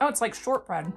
Oh, it's like shortbread.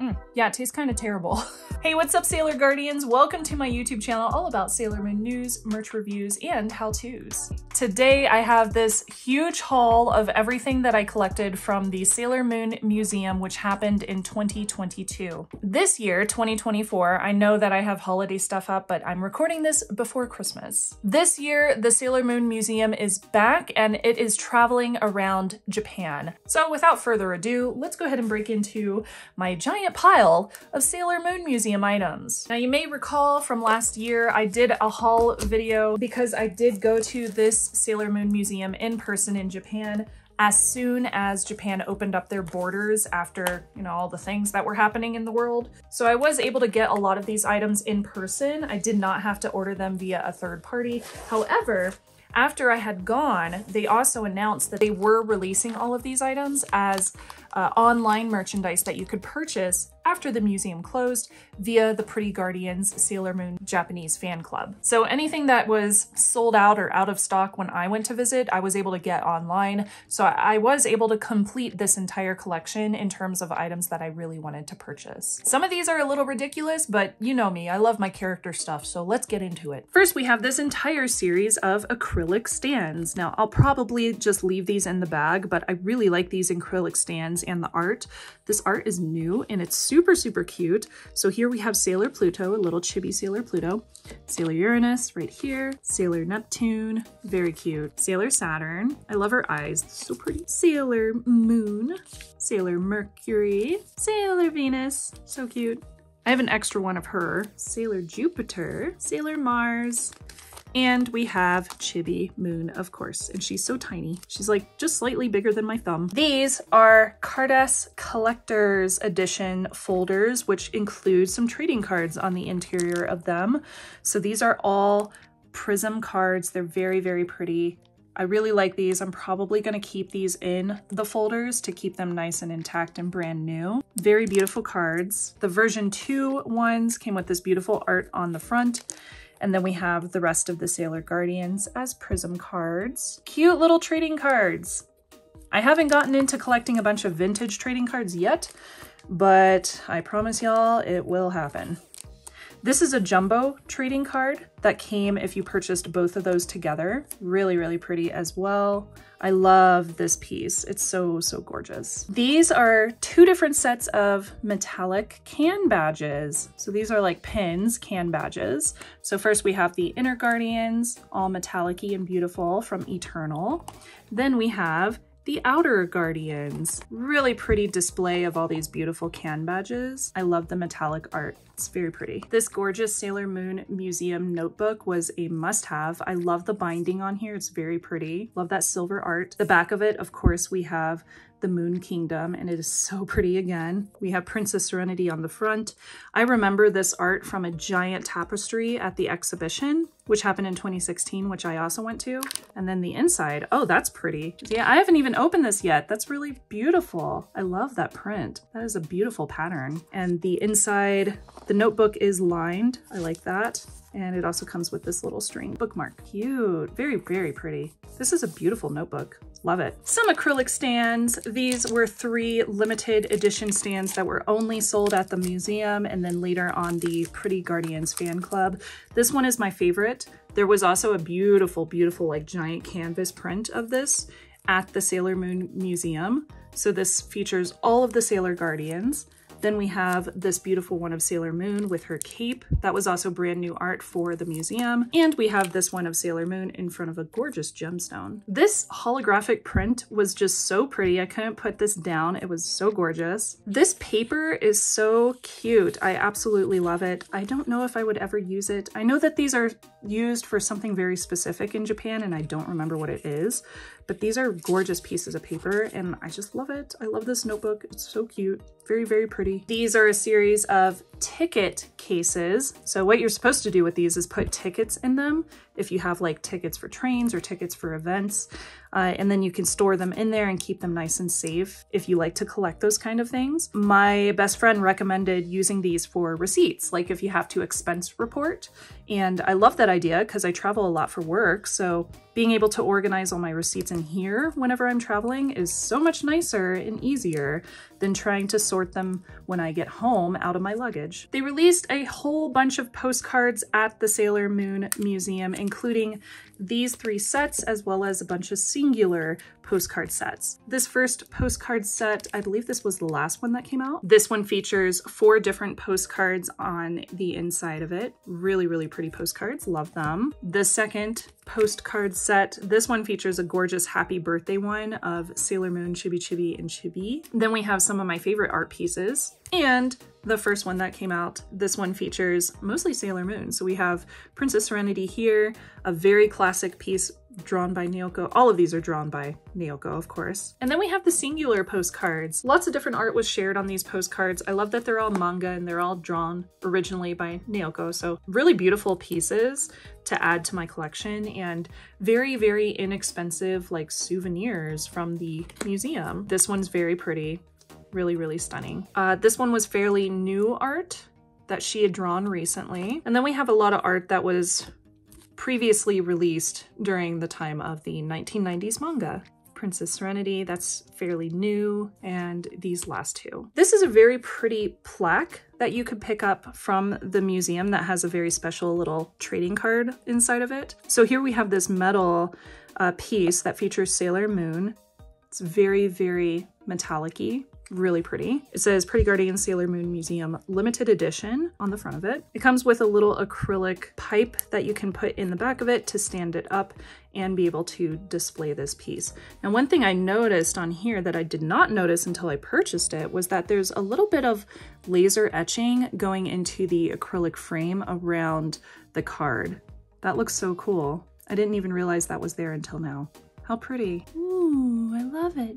Mm, yeah, it tastes kind of terrible. hey, what's up Sailor Guardians? Welcome to my YouTube channel all about Sailor Moon news, merch reviews, and how-tos. Today I have this huge haul of everything that I collected from the Sailor Moon Museum, which happened in 2022. This year, 2024, I know that I have holiday stuff up, but I'm recording this before Christmas. This year, the Sailor Moon Museum is back and it is traveling around Japan. So without further ado, let's go ahead and break into my giant pile of Sailor Moon Museum items. Now you may recall from last year I did a haul video because I did go to this Sailor Moon Museum in person in Japan as soon as Japan opened up their borders after, you know, all the things that were happening in the world. So I was able to get a lot of these items in person. I did not have to order them via a third party. However, after I had gone, they also announced that they were releasing all of these items as uh, online merchandise that you could purchase after the museum closed via the Pretty Guardians Sailor Moon Japanese fan club. So anything that was sold out or out of stock when I went to visit, I was able to get online. So I was able to complete this entire collection in terms of items that I really wanted to purchase. Some of these are a little ridiculous, but you know me, I love my character stuff, so let's get into it. First, we have this entire series of acrylic stands. Now, I'll probably just leave these in the bag, but I really like these acrylic stands and the art. This art is new and it's super, super super cute. So here we have Sailor Pluto, a little chibi Sailor Pluto, Sailor Uranus right here, Sailor Neptune, very cute, Sailor Saturn, I love her eyes, so pretty, Sailor Moon, Sailor Mercury, Sailor Venus, so cute. I have an extra one of her, Sailor Jupiter, Sailor Mars, and we have Chibi Moon, of course, and she's so tiny. She's like just slightly bigger than my thumb. These are Carddass Collector's Edition folders, which include some trading cards on the interior of them. So these are all prism cards. They're very, very pretty. I really like these. I'm probably going to keep these in the folders to keep them nice and intact and brand new. Very beautiful cards. The version 2 ones came with this beautiful art on the front and then we have the rest of the Sailor Guardians as Prism cards. Cute little trading cards. I haven't gotten into collecting a bunch of vintage trading cards yet, but I promise y'all it will happen. This is a jumbo trading card that came if you purchased both of those together. Really, really pretty as well. I love this piece. It's so, so gorgeous. These are two different sets of metallic can badges. So these are like pins, can badges. So first we have the Inner Guardians, all metallic and beautiful from Eternal. Then we have the Outer Guardians. Really pretty display of all these beautiful can badges. I love the metallic art. It's very pretty. This gorgeous Sailor Moon Museum notebook was a must-have. I love the binding on here. It's very pretty. Love that silver art. The back of it, of course, we have the Moon Kingdom, and it is so pretty again. We have Princess Serenity on the front. I remember this art from a giant tapestry at the exhibition, which happened in 2016, which I also went to. And then the inside, oh, that's pretty. Yeah, I haven't even opened this yet. That's really beautiful. I love that print. That is a beautiful pattern. And the inside, the notebook is lined. I like that. And it also comes with this little string bookmark. Cute, very, very pretty. This is a beautiful notebook. Love it. Some acrylic stands. These were three limited edition stands that were only sold at the museum and then later on the Pretty Guardians fan club. This one is my favorite. There was also a beautiful, beautiful like giant canvas print of this at the Sailor Moon Museum. So this features all of the Sailor Guardians. Then we have this beautiful one of Sailor Moon with her cape. That was also brand new art for the museum. And we have this one of Sailor Moon in front of a gorgeous gemstone. This holographic print was just so pretty. I couldn't put this down. It was so gorgeous. This paper is so cute. I absolutely love it. I don't know if I would ever use it. I know that these are used for something very specific in Japan and I don't remember what it is, but these are gorgeous pieces of paper and I just love it. I love this notebook. It's so cute. Very, very pretty. These are a series of ticket cases. So what you're supposed to do with these is put tickets in them if you have like tickets for trains or tickets for events. Uh, and then you can store them in there and keep them nice and safe if you like to collect those kind of things. My best friend recommended using these for receipts, like if you have to expense report. And I love that idea because I travel a lot for work. So being able to organize all my receipts in here whenever I'm traveling is so much nicer and easier than trying to sort them when I get home out of my luggage. They released a whole bunch of postcards at the Sailor Moon Museum, including these three sets as well as a bunch of singular postcard sets. This first postcard set, I believe this was the last one that came out. This one features four different postcards on the inside of it. Really, really pretty postcards, love them. The second postcard set, this one features a gorgeous happy birthday one of Sailor Moon, Chibi Chibi, and Chibi. Then we have some of my favorite art pieces and the first one that came out. This one features mostly Sailor Moon. So we have Princess Serenity here, a very classic piece drawn by Naoko. All of these are drawn by Naoko, of course. And then we have the singular postcards. Lots of different art was shared on these postcards. I love that they're all manga and they're all drawn originally by Naoko. So really beautiful pieces to add to my collection and very, very inexpensive like souvenirs from the museum. This one's very pretty. Really, really stunning. Uh, this one was fairly new art that she had drawn recently. And then we have a lot of art that was previously released during the time of the 1990s manga. Princess Serenity, that's fairly new, and these last two. This is a very pretty plaque that you could pick up from the museum that has a very special little trading card inside of it. So here we have this metal uh, piece that features Sailor Moon. It's very, very metallic -y really pretty. It says Pretty Guardian Sailor Moon Museum limited edition on the front of it. It comes with a little acrylic pipe that you can put in the back of it to stand it up and be able to display this piece. Now one thing I noticed on here that I did not notice until I purchased it was that there's a little bit of laser etching going into the acrylic frame around the card. That looks so cool. I didn't even realize that was there until now. How pretty. Ooh, I love it.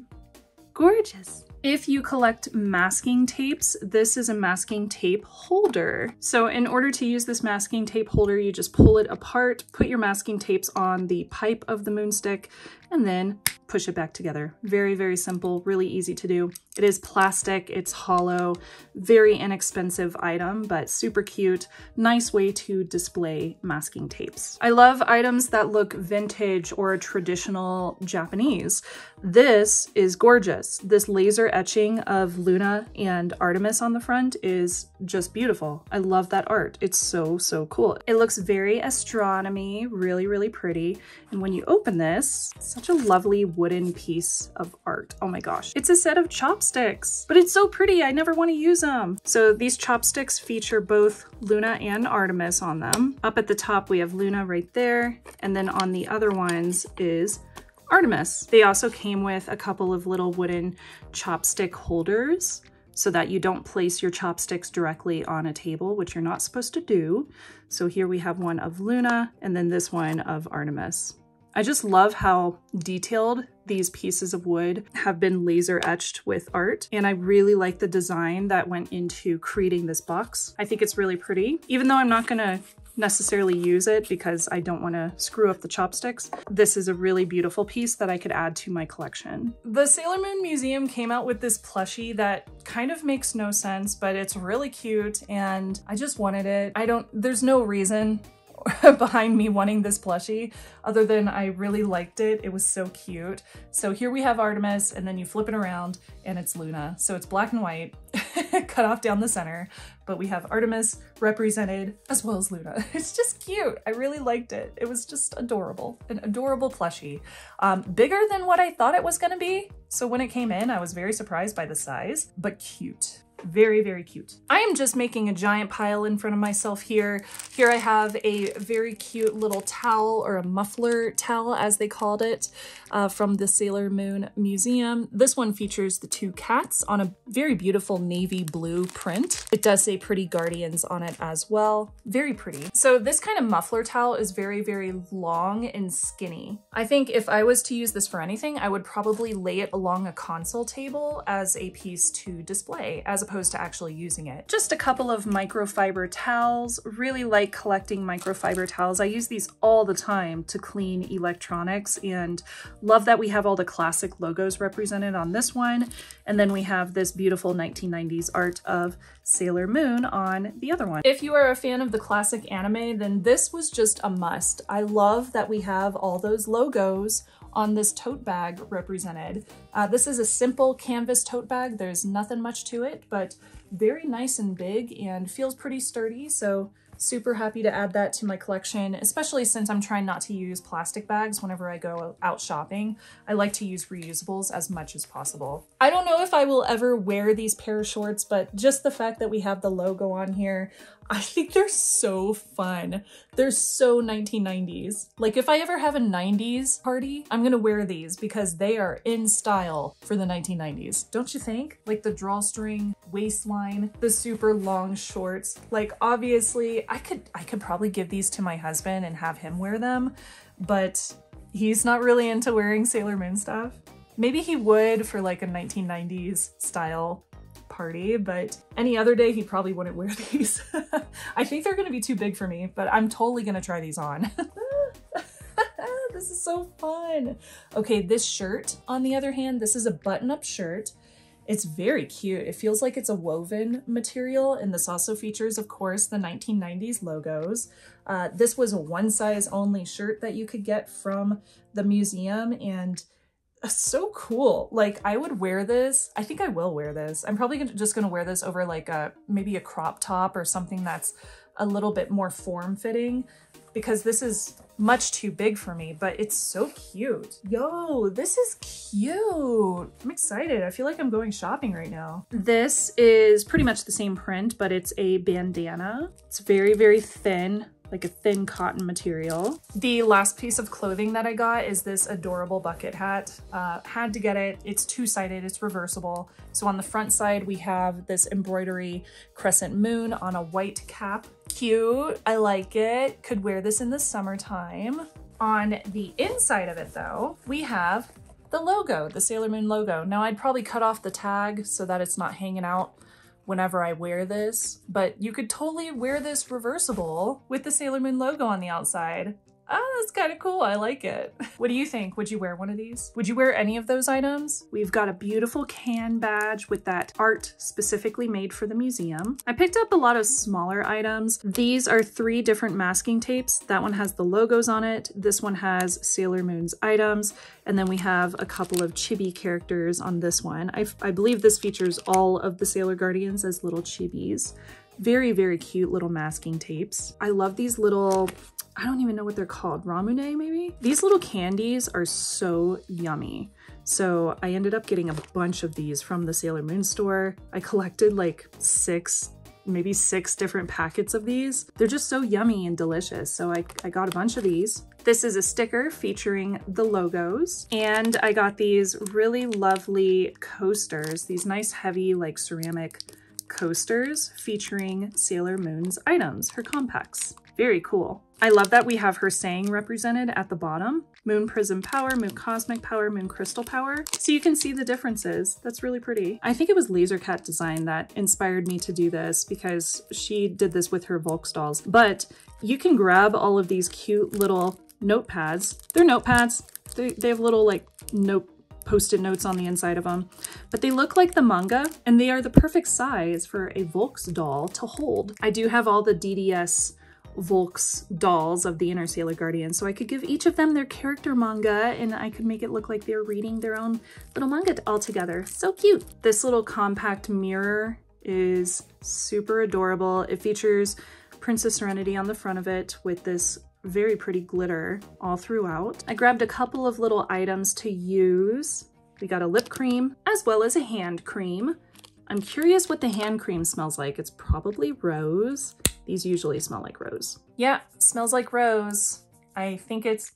Gorgeous. If you collect masking tapes, this is a masking tape holder. So in order to use this masking tape holder, you just pull it apart, put your masking tapes on the pipe of the moonstick, and then push it back together. Very, very simple, really easy to do. It is plastic, it's hollow, very inexpensive item, but super cute. Nice way to display masking tapes. I love items that look vintage or traditional Japanese. This is gorgeous. This laser etching of Luna and Artemis on the front is just beautiful. I love that art. It's so, so cool. It looks very astronomy, really, really pretty. And when you open this, such a lovely wooden piece of art. Oh my gosh. It's a set of chopsticks, but it's so pretty. I never want to use them. So these chopsticks feature both Luna and Artemis on them. Up at the top, we have Luna right there. And then on the other ones is Artemis. They also came with a couple of little wooden chopstick holders so that you don't place your chopsticks directly on a table, which you're not supposed to do. So here we have one of Luna and then this one of Artemis. I just love how detailed these pieces of wood have been laser etched with art. And I really like the design that went into creating this box. I think it's really pretty. Even though I'm not gonna necessarily use it because I don't want to screw up the chopsticks. This is a really beautiful piece that I could add to my collection. The Sailor Moon Museum came out with this plushie that kind of makes no sense, but it's really cute and I just wanted it. I don't, there's no reason behind me wanting this plushie other than I really liked it. It was so cute. So here we have Artemis and then you flip it around and it's Luna. So it's black and white, cut off down the center, but we have Artemis represented as well as Luna. It's just cute. I really liked it. It was just adorable, an adorable plushie. Um, bigger than what I thought it was gonna be. So when it came in, I was very surprised by the size, but cute. Very, very cute. I am just making a giant pile in front of myself here. Here I have a very cute little towel or a muffler towel as they called it uh, from the Sailor Moon Museum. This one features the two cats on a very beautiful navy blue print. It does say Pretty Guardians on it as well. Very pretty. So this kind of muffler towel is very, very long and skinny. I think if I was to use this for anything, I would probably lay it along a console table as a piece to display as opposed to actually using it. Just a couple of microfiber towels. Really like collecting microfiber towels. I use these all the time to clean electronics and love that we have all the classic logos represented on this one. And then we have this beautiful 1990s art of Sailor Moon on the other one. If you are a fan of the classic anime, then this was just a must. I love that we have all those logos on this tote bag represented. Uh, this is a simple canvas tote bag. There's nothing much to it, but very nice and big and feels pretty sturdy. So super happy to add that to my collection, especially since I'm trying not to use plastic bags whenever I go out shopping. I like to use reusables as much as possible. I don't know if I will ever wear these pair of shorts, but just the fact that we have the logo on here, I think they're so fun. They're so 1990s. Like if I ever have a 90s party, I'm gonna wear these because they are in style for the 1990s. Don't you think? Like the drawstring waistline, the super long shorts. Like obviously I could, I could probably give these to my husband and have him wear them, but he's not really into wearing Sailor Moon stuff. Maybe he would for like a 1990s style party, but any other day he probably wouldn't wear these. I think they're gonna be too big for me, but I'm totally gonna try these on. this is so fun. Okay, this shirt, on the other hand, this is a button-up shirt. It's very cute. It feels like it's a woven material, and this also features, of course, the 1990s logos. Uh, this was a one size only shirt that you could get from the museum, and so cool. Like I would wear this. I think I will wear this. I'm probably gonna, just gonna wear this over like a maybe a crop top or something that's a little bit more form fitting because this is much too big for me, but it's so cute. Yo, this is cute. I'm excited. I feel like I'm going shopping right now. This is pretty much the same print, but it's a bandana. It's very, very thin like a thin cotton material. The last piece of clothing that I got is this adorable bucket hat. Uh, had to get it. It's two-sided, it's reversible. So on the front side, we have this embroidery crescent moon on a white cap. Cute, I like it. Could wear this in the summertime. On the inside of it though, we have the logo, the Sailor Moon logo. Now I'd probably cut off the tag so that it's not hanging out whenever I wear this, but you could totally wear this reversible with the Sailor Moon logo on the outside oh, that's kind of cool. I like it. What do you think? Would you wear one of these? Would you wear any of those items? We've got a beautiful can badge with that art specifically made for the museum. I picked up a lot of smaller items. These are three different masking tapes. That one has the logos on it. This one has Sailor Moon's items. And then we have a couple of chibi characters on this one. I, I believe this features all of the Sailor Guardians as little chibis. Very, very cute little masking tapes. I love these little I don't even know what they're called, ramune maybe? These little candies are so yummy. So I ended up getting a bunch of these from the Sailor Moon store. I collected like six maybe six different packets of these. They're just so yummy and delicious. So I, I got a bunch of these. This is a sticker featuring the logos. And I got these really lovely coasters, these nice heavy like ceramic coasters featuring Sailor Moon's items, her compacts. Very cool. I love that we have her saying represented at the bottom. Moon Prism Power, Moon Cosmic Power, Moon Crystal Power. So you can see the differences. That's really pretty. I think it was Laser Cat Design that inspired me to do this because she did this with her Volks dolls. But you can grab all of these cute little notepads. They're notepads. They, they have little like note post-it notes on the inside of them, but they look like the manga and they are the perfect size for a Volks doll to hold. I do have all the DDS Volks dolls of the Inner Sailor Guardian. So I could give each of them their character manga and I could make it look like they're reading their own little manga all together. So cute. This little compact mirror is super adorable. It features Princess Serenity on the front of it with this very pretty glitter all throughout. I grabbed a couple of little items to use. We got a lip cream as well as a hand cream. I'm curious what the hand cream smells like. It's probably rose. These usually smell like rose. Yeah, smells like rose. I think it's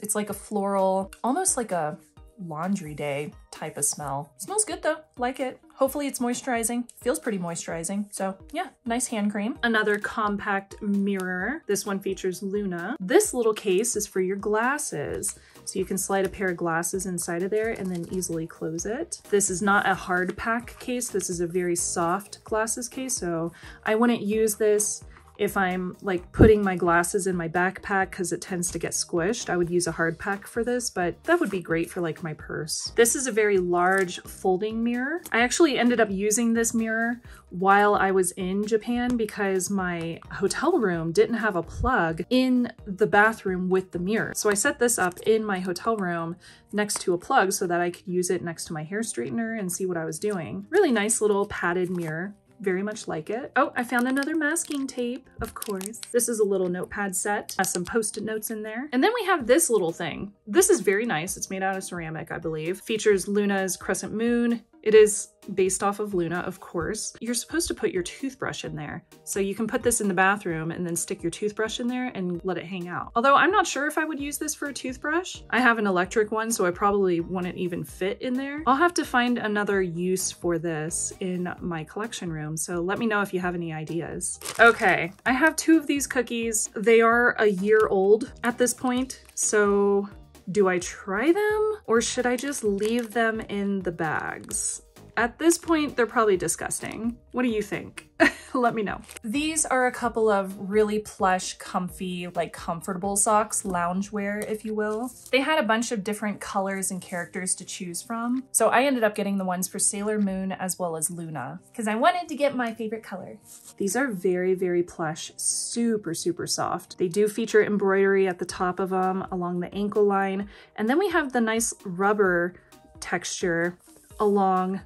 it's like a floral, almost like a laundry day type of smell. Smells good though, like it. Hopefully it's moisturizing. Feels pretty moisturizing. So yeah, nice hand cream. Another compact mirror. This one features Luna. This little case is for your glasses. So you can slide a pair of glasses inside of there and then easily close it. This is not a hard pack case. This is a very soft glasses case. So I wouldn't use this if I'm like putting my glasses in my backpack because it tends to get squished, I would use a hard pack for this, but that would be great for like my purse. This is a very large folding mirror. I actually ended up using this mirror while I was in Japan because my hotel room didn't have a plug in the bathroom with the mirror. So I set this up in my hotel room next to a plug so that I could use it next to my hair straightener and see what I was doing. Really nice little padded mirror very much like it. Oh, I found another masking tape, of course. This is a little notepad set, has some post-it notes in there. And then we have this little thing. This is very nice. It's made out of ceramic, I believe. Features Luna's crescent moon it is based off of Luna, of course. You're supposed to put your toothbrush in there. So you can put this in the bathroom and then stick your toothbrush in there and let it hang out. Although I'm not sure if I would use this for a toothbrush. I have an electric one, so I probably wouldn't even fit in there. I'll have to find another use for this in my collection room. So let me know if you have any ideas. Okay, I have two of these cookies. They are a year old at this point. So do I try them or should I just leave them in the bags? At this point, they're probably disgusting. What do you think? Let me know. These are a couple of really plush, comfy, like comfortable socks, loungewear, if you will. They had a bunch of different colors and characters to choose from. So I ended up getting the ones for Sailor Moon as well as Luna because I wanted to get my favorite color. These are very, very plush, super, super soft. They do feature embroidery at the top of them along the ankle line. And then we have the nice rubber texture along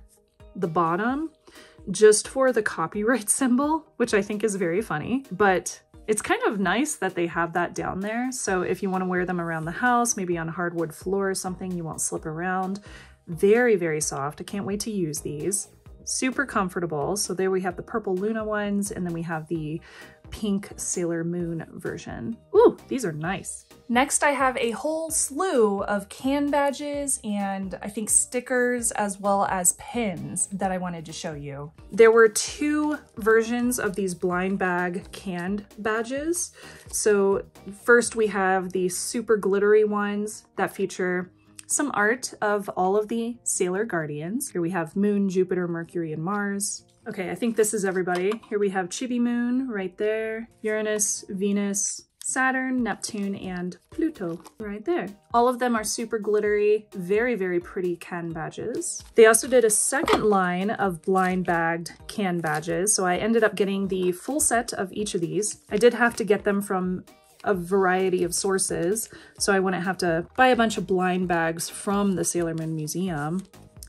the bottom just for the copyright symbol, which I think is very funny, but it's kind of nice that they have that down there. So if you want to wear them around the house, maybe on a hardwood floor or something, you won't slip around. Very, very soft. I can't wait to use these. Super comfortable. So there we have the purple Luna ones, and then we have the pink Sailor Moon version. Ooh, these are nice. Next, I have a whole slew of can badges and I think stickers as well as pins that I wanted to show you. There were two versions of these blind bag canned badges. So first we have the super glittery ones that feature some art of all of the Sailor Guardians. Here we have Moon, Jupiter, Mercury, and Mars. Okay, I think this is everybody. Here we have Chibi Moon right there, Uranus, Venus, Saturn, Neptune, and Pluto right there. All of them are super glittery, very, very pretty can badges. They also did a second line of blind bagged can badges, so I ended up getting the full set of each of these. I did have to get them from a variety of sources, so I wouldn't have to buy a bunch of blind bags from the Sailor Moon Museum.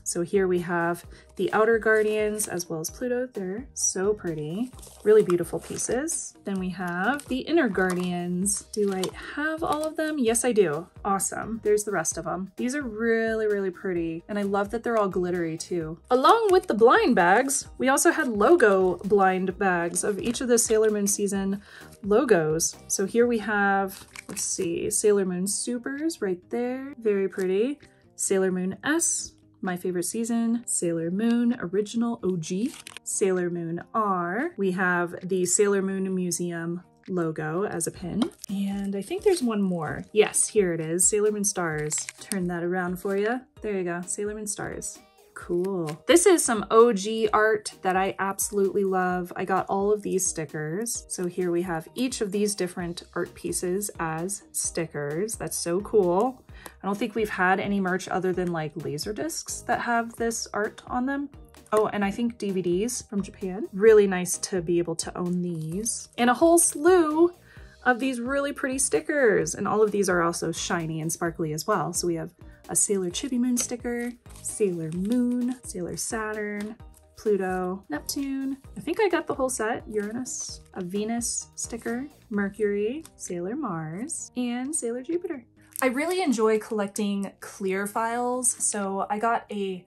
So here we have the outer guardians as well as Pluto. They're so pretty. Really beautiful pieces. Then we have the inner guardians. Do I have all of them? Yes, I do. Awesome. There's the rest of them. These are really, really pretty. And I love that they're all glittery too. Along with the blind bags, we also had logo blind bags of each of the Sailor Moon season logos. So here we have, let's see, Sailor Moon Supers right there. Very pretty. Sailor Moon S, my Favorite Season, Sailor Moon Original OG, Sailor Moon R. We have the Sailor Moon Museum logo as a pin. And I think there's one more. Yes, here it is, Sailor Moon Stars. Turn that around for you. There you go, Sailor Moon Stars. Cool. This is some OG art that I absolutely love. I got all of these stickers. So here we have each of these different art pieces as stickers. That's so cool. I don't think we've had any merch other than like laser discs that have this art on them. Oh, and I think DVDs from Japan. Really nice to be able to own these. And a whole slew of these really pretty stickers. And all of these are also shiny and sparkly as well. So we have a Sailor Chibi Moon sticker, Sailor Moon, Sailor Saturn, Pluto, Neptune. I think I got the whole set. Uranus, a Venus sticker, Mercury, Sailor Mars, and Sailor Jupiter. I really enjoy collecting clear files, so I got a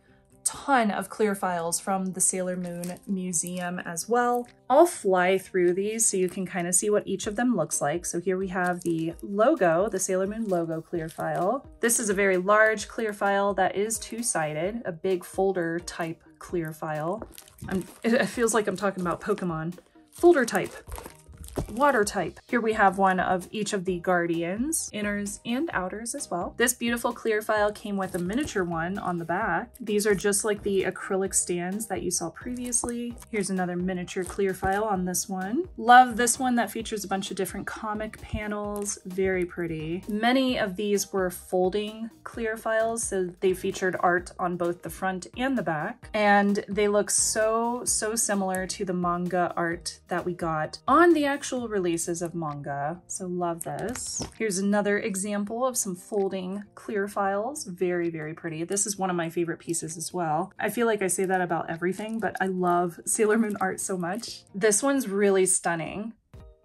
ton of clear files from the Sailor Moon Museum as well. I'll fly through these so you can kind of see what each of them looks like. So here we have the logo, the Sailor Moon logo clear file. This is a very large clear file that is two-sided, a big folder type clear file. I'm, it feels like I'm talking about Pokemon. Folder type. Water type. Here we have one of each of the guardians, inners and outers as well. This beautiful clear file came with a miniature one on the back. These are just like the acrylic stands that you saw previously. Here's another miniature clear file on this one. Love this one that features a bunch of different comic panels. Very pretty. Many of these were folding clear files, so they featured art on both the front and the back. And they look so, so similar to the manga art that we got on the actual releases of manga. So love this. Here's another example of some folding clear files. Very, very pretty. This is one of my favorite pieces as well. I feel like I say that about everything, but I love Sailor Moon art so much. This one's really stunning.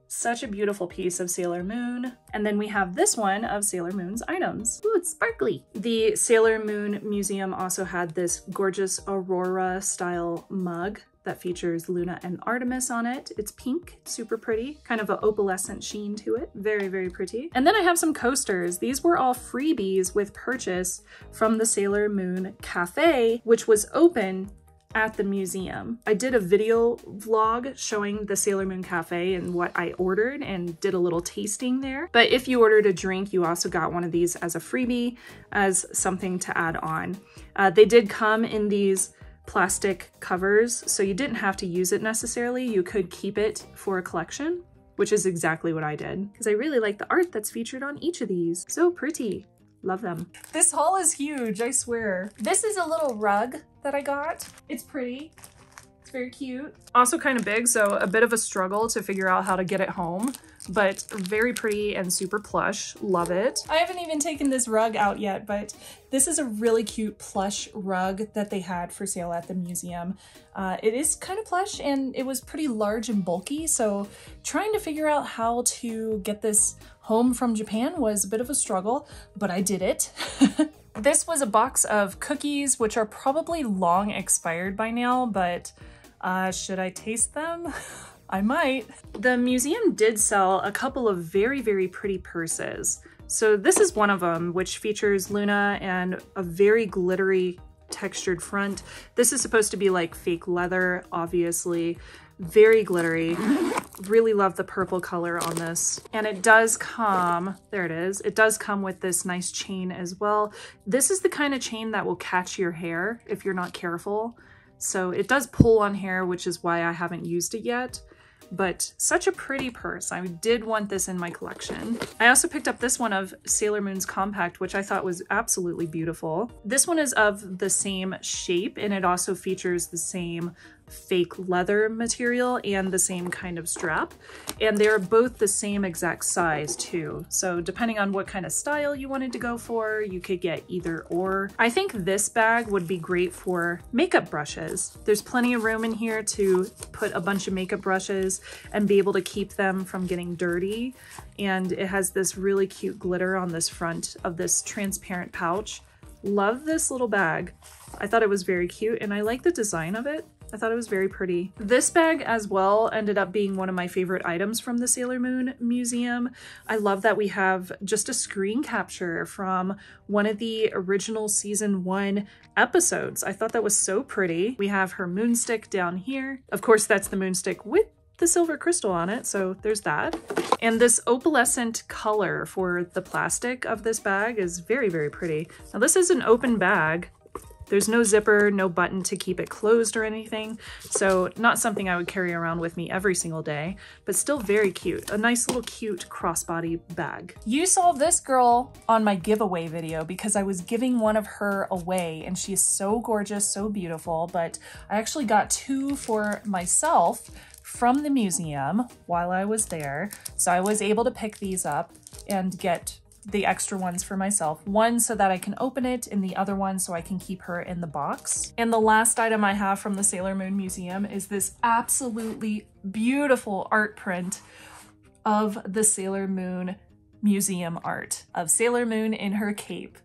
Such a beautiful piece of Sailor Moon. And then we have this one of Sailor Moon's items. Ooh, it's sparkly. The Sailor Moon Museum also had this gorgeous Aurora style mug that features Luna and Artemis on it. It's pink, super pretty, kind of an opalescent sheen to it. Very, very pretty. And then I have some coasters. These were all freebies with purchase from the Sailor Moon Cafe, which was open at the museum. I did a video vlog showing the Sailor Moon Cafe and what I ordered and did a little tasting there. But if you ordered a drink, you also got one of these as a freebie, as something to add on. Uh, they did come in these plastic covers, so you didn't have to use it necessarily. You could keep it for a collection, which is exactly what I did, because I really like the art that's featured on each of these. So pretty. Love them. This haul is huge, I swear. This is a little rug that I got. It's pretty. It's very cute. Also kind of big, so a bit of a struggle to figure out how to get it home, but very pretty and super plush. Love it. I haven't even taken this rug out yet, but this is a really cute plush rug that they had for sale at the museum. Uh, it is kind of plush and it was pretty large and bulky, so trying to figure out how to get this home from Japan was a bit of a struggle, but I did it. this was a box of cookies, which are probably long expired by now, but uh, should I taste them? I might. The museum did sell a couple of very, very pretty purses. So this is one of them, which features Luna and a very glittery textured front. This is supposed to be like fake leather, obviously very glittery. Really love the purple color on this. And it does come, there it is, it does come with this nice chain as well. This is the kind of chain that will catch your hair if you're not careful. So it does pull on hair, which is why I haven't used it yet but such a pretty purse. I did want this in my collection. I also picked up this one of Sailor Moon's Compact, which I thought was absolutely beautiful. This one is of the same shape and it also features the same fake leather material and the same kind of strap. And they're both the same exact size too. So depending on what kind of style you wanted to go for, you could get either or. I think this bag would be great for makeup brushes. There's plenty of room in here to put a bunch of makeup brushes and be able to keep them from getting dirty. And it has this really cute glitter on this front of this transparent pouch. Love this little bag. I thought it was very cute and I like the design of it. I thought it was very pretty. This bag as well ended up being one of my favorite items from the Sailor Moon Museum. I love that we have just a screen capture from one of the original season one episodes. I thought that was so pretty. We have her moonstick down here. Of course, that's the moonstick with the silver crystal on it, so there's that. And this opalescent color for the plastic of this bag is very, very pretty. Now this is an open bag, there's no zipper, no button to keep it closed or anything, so not something I would carry around with me every single day, but still very cute. A nice little cute crossbody bag. You saw this girl on my giveaway video because I was giving one of her away and she is so gorgeous, so beautiful, but I actually got two for myself from the museum while I was there. So I was able to pick these up and get the extra ones for myself. One so that I can open it and the other one so I can keep her in the box. And the last item I have from the Sailor Moon Museum is this absolutely beautiful art print of the Sailor Moon museum art of Sailor Moon in her cape.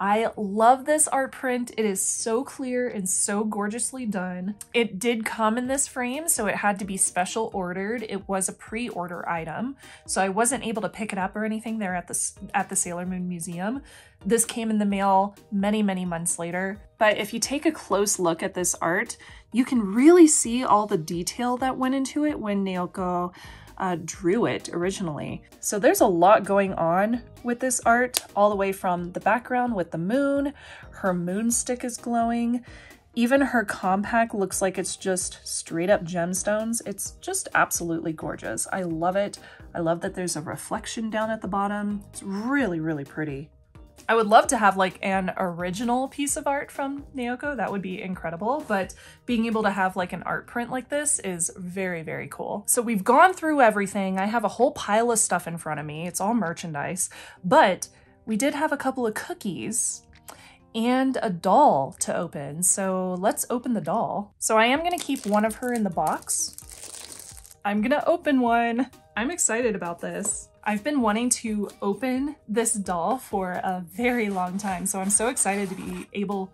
I love this art print. It is so clear and so gorgeously done. It did come in this frame, so it had to be special ordered. It was a pre-order item, so I wasn't able to pick it up or anything there at the, at the Sailor Moon Museum. This came in the mail many, many months later. But if you take a close look at this art, you can really see all the detail that went into it when Naoko uh, drew it originally. So there's a lot going on with this art, all the way from the background with the moon, her moon stick is glowing, even her compact looks like it's just straight up gemstones. It's just absolutely gorgeous. I love it. I love that there's a reflection down at the bottom. It's really, really pretty. I would love to have like an original piece of art from Naoko. That would be incredible. But being able to have like an art print like this is very, very cool. So we've gone through everything. I have a whole pile of stuff in front of me. It's all merchandise, but we did have a couple of cookies and a doll to open. So let's open the doll. So I am gonna keep one of her in the box. I'm gonna open one. I'm excited about this. I've been wanting to open this doll for a very long time, so I'm so excited to be able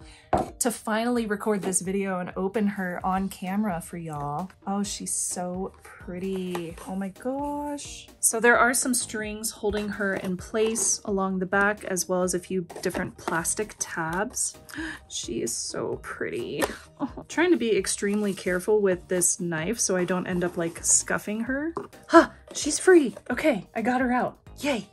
to finally record this video and open her on camera for y'all. Oh, she's so pretty. Oh my gosh. So there are some strings holding her in place along the back as well as a few different plastic tabs. She is so pretty. Oh, trying to be extremely careful with this knife so I don't end up like scuffing her. Huh, she's free. Okay, I got her out. Yay.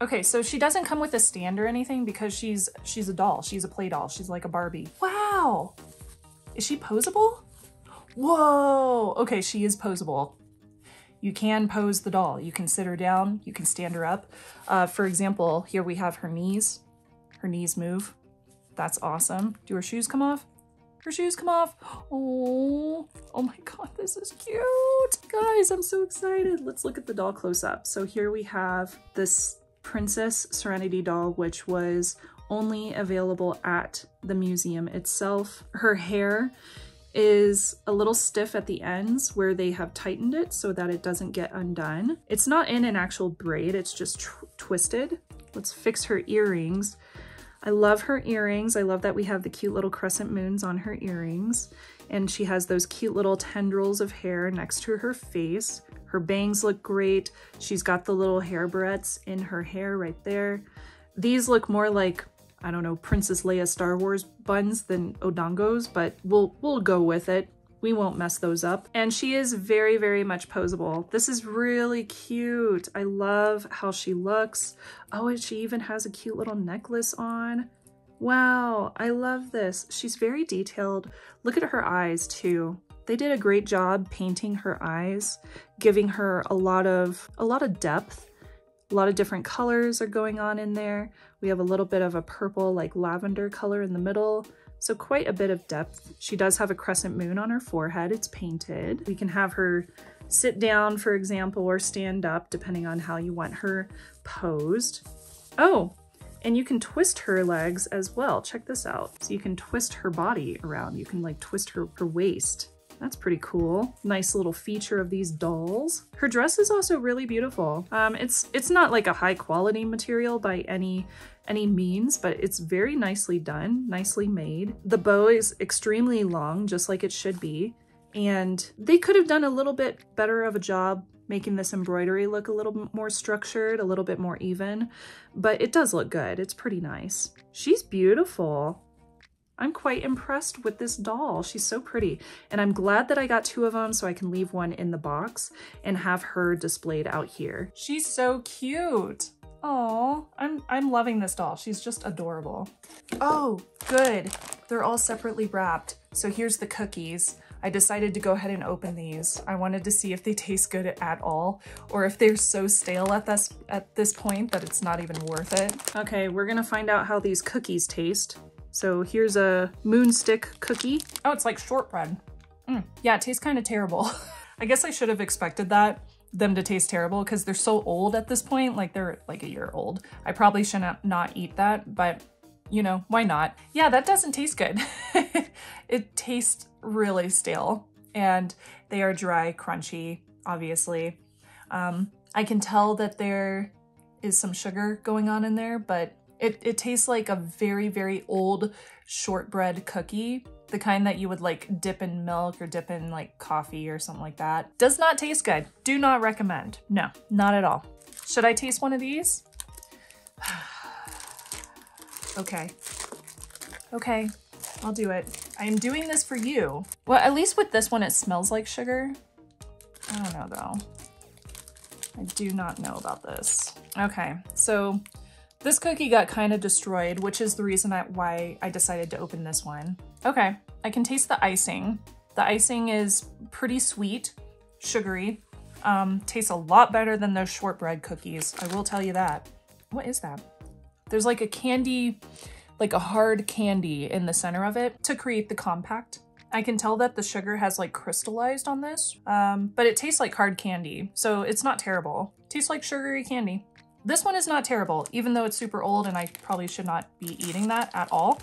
Okay, so she doesn't come with a stand or anything because she's she's a doll. She's a play doll. She's like a Barbie. Wow. Is she posable? Whoa. Okay, she is posable. You can pose the doll. You can sit her down. You can stand her up. Uh, for example, here we have her knees. Her knees move. That's awesome. Do her shoes come off? Her shoes come off. Oh, oh my God, this is cute. Guys, I'm so excited. Let's look at the doll close up. So here we have this Princess Serenity doll, which was only available at the museum itself. Her hair is a little stiff at the ends where they have tightened it so that it doesn't get undone. It's not in an actual braid, it's just twisted. Let's fix her earrings. I love her earrings. I love that we have the cute little crescent moons on her earrings. And she has those cute little tendrils of hair next to her face. Her bangs look great. She's got the little hair barrettes in her hair right there. These look more like, I don't know, Princess Leia Star Wars buns than Odangos, but we'll, we'll go with it. We won't mess those up. And she is very, very much posable. This is really cute. I love how she looks. Oh, and she even has a cute little necklace on. Wow, I love this. She's very detailed. Look at her eyes too. They did a great job painting her eyes, giving her a lot of a lot of depth. A lot of different colors are going on in there. We have a little bit of a purple like lavender color in the middle. So quite a bit of depth. She does have a crescent moon on her forehead. It's painted. We can have her sit down, for example, or stand up, depending on how you want her posed. Oh, and you can twist her legs as well. Check this out. So you can twist her body around. You can like twist her, her waist. That's pretty cool. Nice little feature of these dolls. Her dress is also really beautiful. Um, it's it's not like a high quality material by any any means, but it's very nicely done, nicely made. The bow is extremely long, just like it should be. And they could have done a little bit better of a job making this embroidery look a little more structured, a little bit more even, but it does look good. It's pretty nice. She's beautiful. I'm quite impressed with this doll. She's so pretty. And I'm glad that I got two of them so I can leave one in the box and have her displayed out here. She's so cute. Oh, I'm, I'm loving this doll. She's just adorable. Oh, good. They're all separately wrapped. So here's the cookies. I decided to go ahead and open these. I wanted to see if they taste good at all or if they're so stale at this, at this point that it's not even worth it. Okay, we're gonna find out how these cookies taste. So here's a moonstick cookie. Oh, it's like shortbread. Mm. Yeah, it tastes kind of terrible. I guess I should have expected that them to taste terrible because they're so old at this point, like they're like a year old. I probably should not, not eat that, but you know, why not? Yeah, that doesn't taste good. it tastes really stale and they are dry, crunchy, obviously. Um, I can tell that there is some sugar going on in there, but it, it tastes like a very, very old shortbread cookie the kind that you would like dip in milk or dip in like coffee or something like that. Does not taste good. Do not recommend. No, not at all. Should I taste one of these? okay. Okay, I'll do it. I am doing this for you. Well, at least with this one, it smells like sugar. I don't know though. I do not know about this. Okay, so this cookie got kind of destroyed, which is the reason I, why I decided to open this one. Okay, I can taste the icing. The icing is pretty sweet, sugary. Um, tastes a lot better than those shortbread cookies, I will tell you that. What is that? There's like a candy, like a hard candy in the center of it to create the compact. I can tell that the sugar has like crystallized on this, um, but it tastes like hard candy, so it's not terrible. Tastes like sugary candy. This one is not terrible, even though it's super old and I probably should not be eating that at all.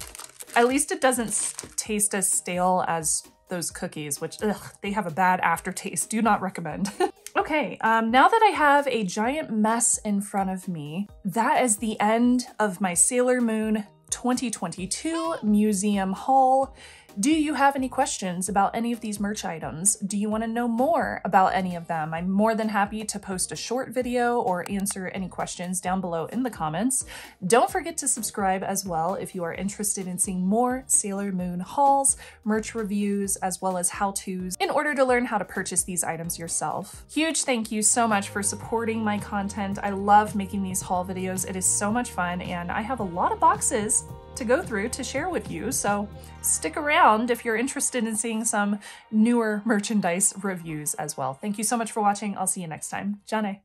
At least it doesn't taste as stale as those cookies, which ugh, they have a bad aftertaste. Do not recommend. okay, um, now that I have a giant mess in front of me, that is the end of my Sailor Moon 2022 museum haul. Do you have any questions about any of these merch items? Do you want to know more about any of them? I'm more than happy to post a short video or answer any questions down below in the comments. Don't forget to subscribe as well if you are interested in seeing more Sailor Moon hauls, merch reviews, as well as how-tos in order to learn how to purchase these items yourself. Huge thank you so much for supporting my content. I love making these haul videos. It is so much fun and I have a lot of boxes to go through to share with you. So stick around if you're interested in seeing some newer merchandise reviews as well. Thank you so much for watching. I'll see you next time. Ja ne.